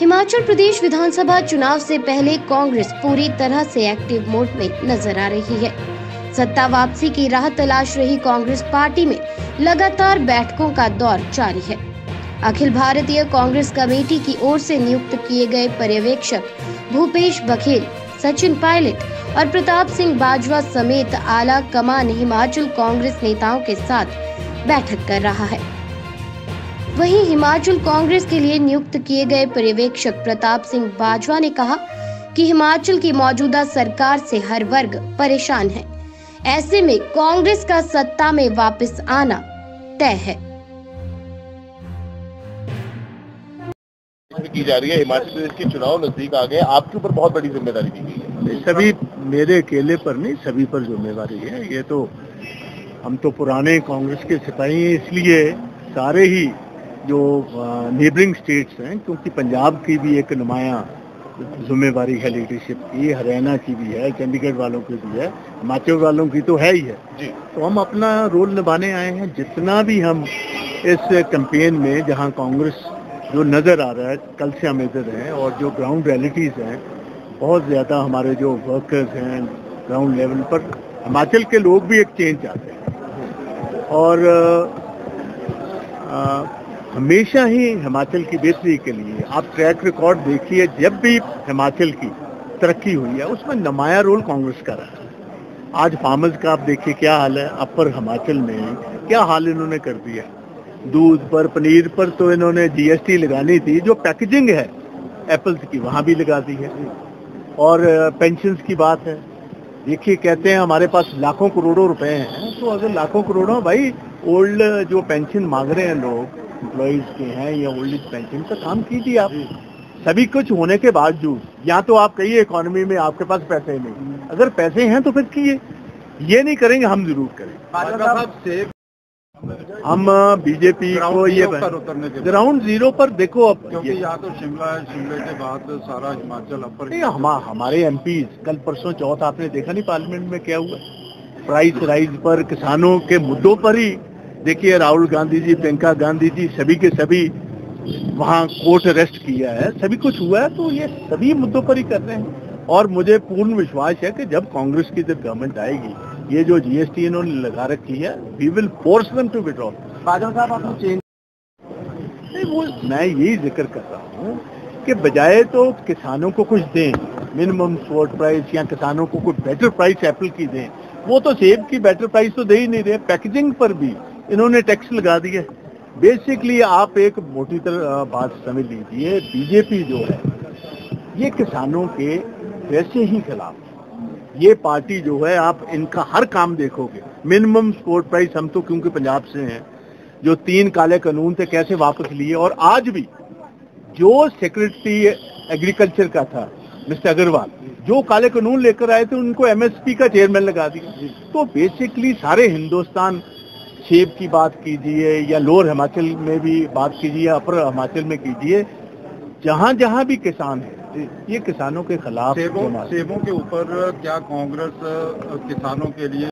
हिमाचल प्रदेश विधानसभा चुनाव से पहले कांग्रेस पूरी तरह से एक्टिव मोड में नज़र आ रही है। सत्ता वापसी की राह तलाश रही कांग्रेस पार्टी में लगातार बैठकों का दौर जारी है। अखिल भारतीय कांग्रेस कमेटी की ओर से नियुक्त किए गए पर्यवेक्षक भूपेश बघेल, सचिन पायलट और प्रताप सिंह बाजवा समेत आला कमान हिमाचल कांग्रेस नेताओं के साथ बैठक कर रहा है। वहीं हिमाचल कांग्रेस के लिए नियुक्त किए गए पर्यवेक्षक प्रताप सिंह बाजवा ने कहा कि हिमाचल की मौजूदा सरकार से हर वर्ग परेशान है। ऐसे में कांग्रेस का सत्ता में वापस आना तय है। की जा रही है हिमाचल प्रदेश के चुनाव नज़दीक आ गए आपके ऊपर बहुत बड़ी ज़िम्मेदारी दी गई है। सभी मेरे अकेले पर नहीं सभी पर ज़िम्मेदारी है। ये तो हम तो पुराने कांग्रेस के सिपाही हैं इसलिए सारे ही जो नेबरिंग स्टेट्स हैं क्योंकि पंजाब की भी एक नुमाया जिम्मेवारी है लीडरशिप की हरियाणा की भी है चंडीगढ़ वालों की भी है हिमाचल वालों की तो है ही है। जी। तो हम अपना रोल निभाने आए हैं जितना भी हम इस कैंपेन में जहाँ कांग्रेस जो नज़र आ रहा है कल से हम इधर हैं और जो ग्राउंड रियलिटीज़ हैं बहुत ज़्यादा हमारे जो वर्कर्स हैं ग्राउंड लेवल पर हिमाचल के लोग भी एक चेंज चाहते हैं। और आ, हमेशा ही हिमाचल की बेहतरी के लिए आप ट्रैक रिकॉर्ड देखिए, जब भी हिमाचल की तरक्की हुई है, उसमें नमाया रोल कांग्रेस का रहा। है आज फार्मर्स का आप देखिए क्या हाल है, अपर हिमाचल में क्या हाल इन्होंने कर दिया। दूध पर, पनीर पर तो इन्होंने जीएसटी लगानी थी, जो पैकेजिंग है एप्पल्स की, वहाँ भी लगा दी है। और पेंशन की बात है। देखिए, कहते हैं हमारे पास लाखों करोड़ों रुपए हैं तो अगर लाखों करोड़ों, भाई ओल्ड जो पेंशन मांग रहे हैं लोग एम्प्लॉयज़ के हैं या ओल्ड एज पेंशन का काम कीजिए आप। सभी कुछ होने के बावजूद या तो आप कहिए इकोनॉमी में आपके पास पैसे नहीं। अगर पैसे हैं तो फिर किए। ये नहीं करेंगे हम ज़रूर करें हम बीजेपी को ये ग्राउंड ज़ीरो पर देखो अब। क्योंकि यहाँ तो शिमला है शिमले के बाद सारा हिमाचल अपर नहीं हम हमारे एमपी कल परसों चौथ आपने देखा नहीं पार्लियामेंट में क्या हुआ? प्राइस राइज पर किसानों के मुद्दों पर ही देखिए राहुल गांधी जी प्रियंका गांधी जी सभी के सभी वहाँ कोर्ट अरेस्ट किया है। सभी कुछ हुआ है तो ये सभी मुद्दों पर ही कर रहे हैं। और मुझे पूर्ण विश्वास है कि जब कांग्रेस की जब गवर्नमेंट आएगी ये जो जीएसटी इन्होंने लगा रखी है we will force them to withdraw Badal साहब आपने चेंज नहीं वो मैं यही ज़िक्र कर रहा हूँ कि बजाय तो किसानों को कुछ दें मिनिमम सपोर्ट प्राइस या किसानों को कुछ बेटर प्राइस एप्पल की दें वो तो सेब की बेटर प्राइस तो दे ही नहीं रहे पैकेजिंग पर भी इन्होंने टैक्स लगा दिए बेसिकली आप एक मोटी तरह बात समझ लीजिए बीजेपी जो है ये किसानों के वैसे ही खिलाफ ये पार्टी जो है आप इनका हर काम देखोगे। मिनिमम सपोर्ट प्राइस हम तो क्योंकि पंजाब से हैं जो तीन काले कानून थे कैसे वापस लिए? और आज भी जो सेक्रेटरी एग्रीकल्चर का था मिस्टर अग्रवाल जो काले कानून लेकर आए थे उनको एमएसपी का चेयरमैन लगा दिया। तो बेसिकली सारे हिंदुस्तान सेब की बात कीजिए या लोअर हिमाचल में भी बात कीजिए या अपर हिमाचल में कीजिए जहाँ जहाँ भी किसान है ये किसानों के खिलाफ सेबों सेबों के ऊपर क्या कांग्रेस किसानों के लिए